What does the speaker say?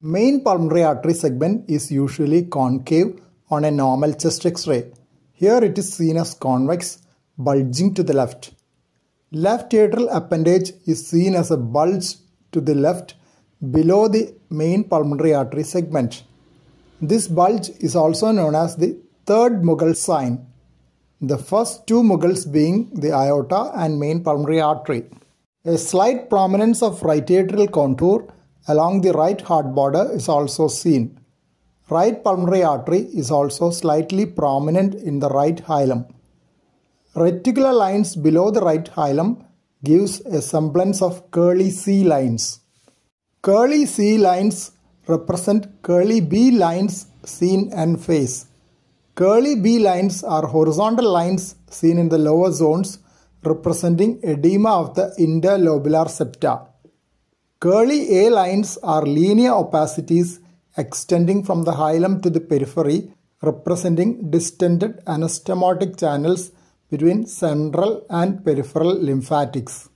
Main pulmonary artery segment is usually concave on a normal chest x-ray. Here it is seen as convex, bulging to the left. Left atrial appendage is seen as a bulge to the left below the main pulmonary artery segment. This bulge is also known as the third mogul sign, the first two moguls being the aorta and main pulmonary artery. A slight prominence of right atrial contour along the right heart border is also seen. Right pulmonary artery is also slightly prominent in the right hilum. Reticular lines below the right hilum gives a semblance of Kerley C lines. Kerley C lines represent Kerley B lines seen en face. Kerley B lines are horizontal lines seen in the lower zones representing edema of the interlobular septa. Curly A lines are linear opacities extending from the hilum to the periphery representing distended anastomotic channels between central and peripheral lymphatics.